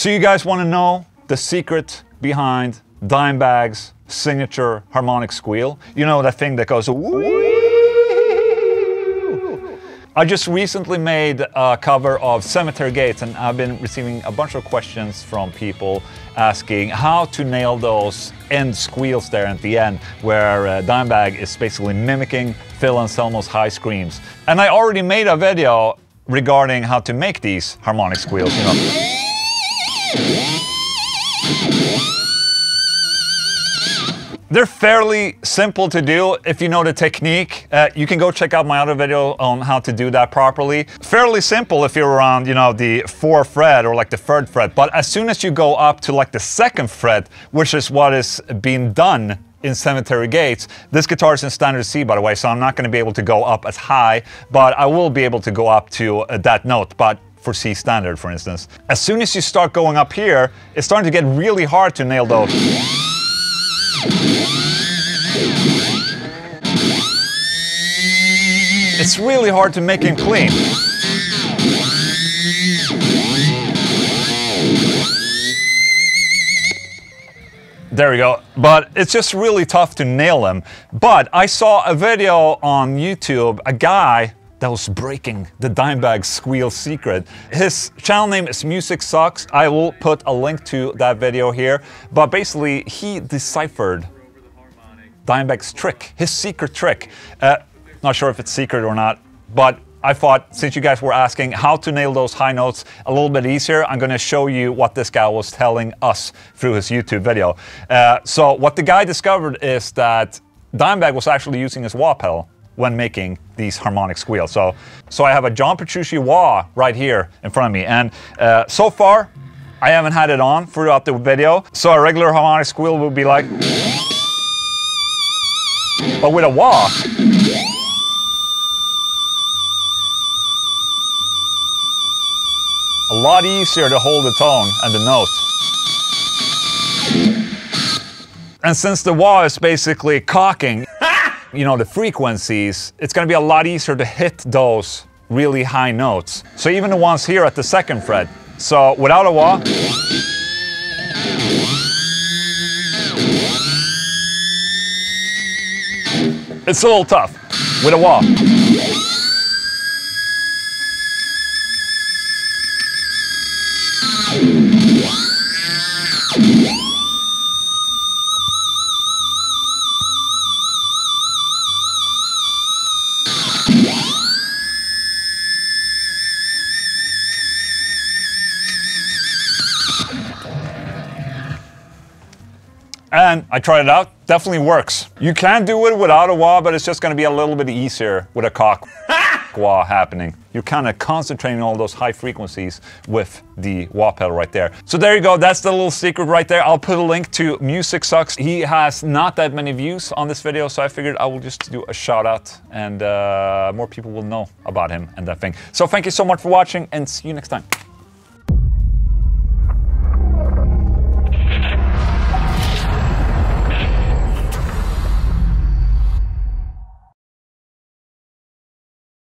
So you guys want to know the secret behind Dimebag's signature harmonic squeal? You know that thing that goes I just recently made a cover of Cemetery Gates and I've been receiving a bunch of questions from people asking how to nail those end squeals there at the end where uh, Dimebag is basically mimicking Phil Anselmo's high screams. And I already made a video regarding how to make these harmonic squeals, you know. They're fairly simple to do if you know the technique. Uh, you can go check out my other video on how to do that properly. Fairly simple if you're around, you know, the fourth fret or like the third fret. But as soon as you go up to like the second fret, which is what is being done in Cemetery Gates. This guitar is in standard C, by the way, so I'm not going to be able to go up as high, but I will be able to go up to uh, that note. But for C standard, for instance. As soon as you start going up here, it's starting to get really hard to nail those. It's really hard to make him clean. There we go. But it's just really tough to nail them. But I saw a video on YouTube, a guy that was breaking the Dimebag squeal secret. His channel name is Music Sucks. I will put a link to that video here. But basically, he deciphered Dimebag's trick, his secret trick. Uh, not sure if it's secret or not, but I thought since you guys were asking how to nail those high notes a little bit easier, I'm going to show you what this guy was telling us through his YouTube video. Uh, so what the guy discovered is that Dimebag was actually using his wah pedal when making these harmonic squeals. So, so I have a John Petrucci wah right here in front of me. And uh, so far, I haven't had it on throughout the video. So a regular harmonic squeal would be like... But with a wah... A lot easier to hold the tone and the note. And since the wah is basically cocking, you know, the frequencies, it's gonna be a lot easier to hit those really high notes. So even the ones here at the second fret. So without a wah, it's a little tough. With a wah. And I tried it out, definitely works. You can do it without a wah, but it's just gonna be a little bit easier with a cock wah happening. You're kind of concentrating all those high frequencies with the wah pedal right there. So there you go, that's the little secret right there. I'll put a link to Music Sucks. He has not that many views on this video, so I figured I will just do a shout out and uh, more people will know about him and that thing. So thank you so much for watching and see you next time.